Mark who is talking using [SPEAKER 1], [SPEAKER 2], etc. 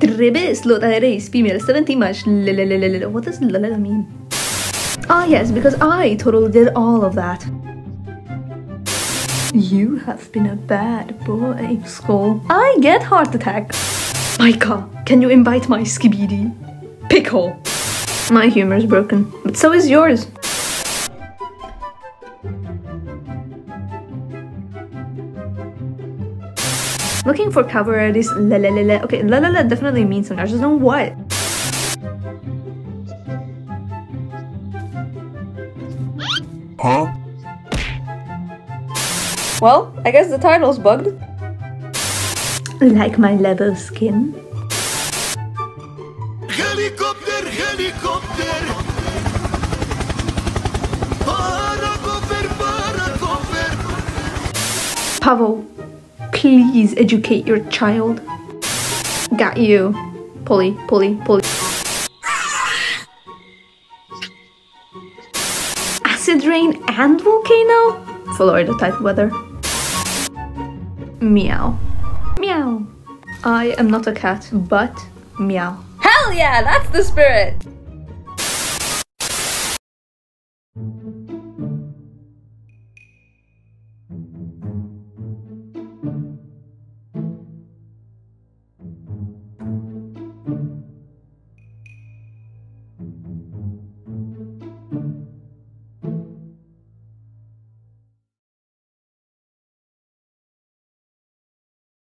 [SPEAKER 1] Trebuie slota race female 70 much. What does lalala mean? Ah yes, because I totally did all of that. You have been a bad boy, Skull. I get heart attack. Micah, can you invite my skibidi? Pickle. My humor is broken, but so is yours. Looking for cover artists, la la la la. Okay, la la la definitely means something. I just don't know what.
[SPEAKER 2] Huh?
[SPEAKER 1] Well, I guess the title's bugged. Like my leather skin.
[SPEAKER 2] Helicopter, helicopter. Paracofer, paracofer.
[SPEAKER 1] Pavel, Please educate your child. Got you. Polly, Polly, Polly. Acid rain and volcano? Florida type weather. Meow. Meow. I am not a cat, but meow. Hell yeah, that's the spirit!